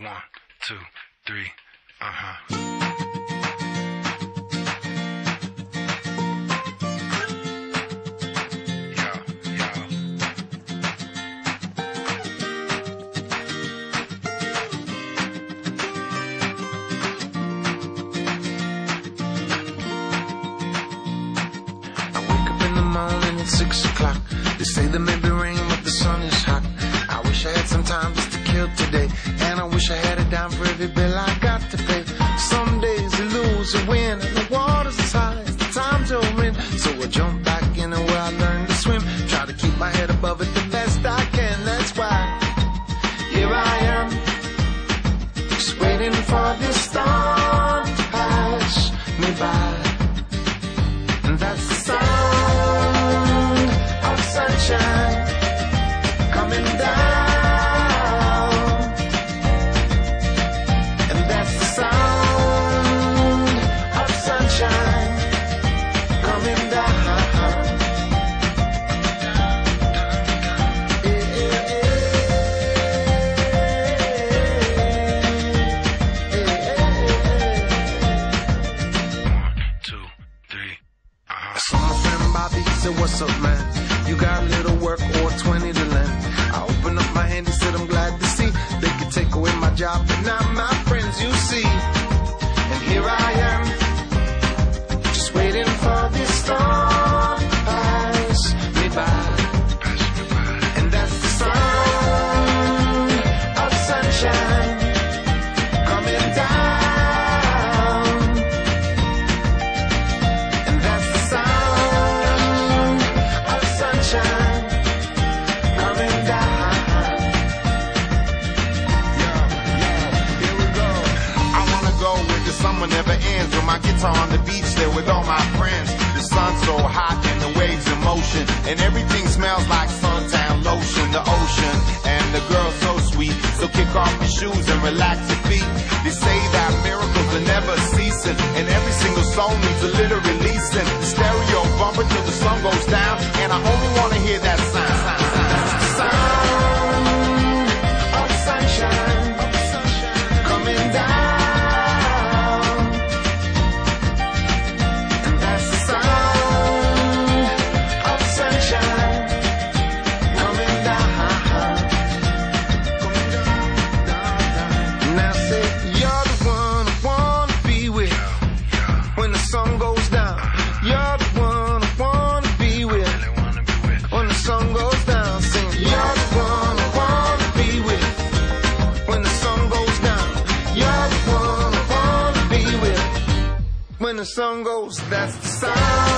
One, two, three. Uh huh. Yeah, yeah. I wake up in the morning at six o'clock. They say that maybe rain, but the sun is hot. I wish I had some time just to today. And I wish I had a dime for every bill I got to pay. Some days you lose, you win, and the water's as high as the times you're. So I jump back in and where I learned to swim. Try to keep my head above it the best I can. That's why here I am. Just waiting for this storm to pass me by. And that's the sound What's up, man? You got little work or the summer never ends. With my guitar on the beach there with all my friends. The sun's so hot and the waves in motion. And everything smells like suntan lotion. The ocean and the girl so sweet. So kick off your shoes and relax your feet. They say that miracles are never ceasing. And every single song needs a little releasing. The stereo bumping till the sun goes down. And I only wanna hear that the sun goes. That's the sunshine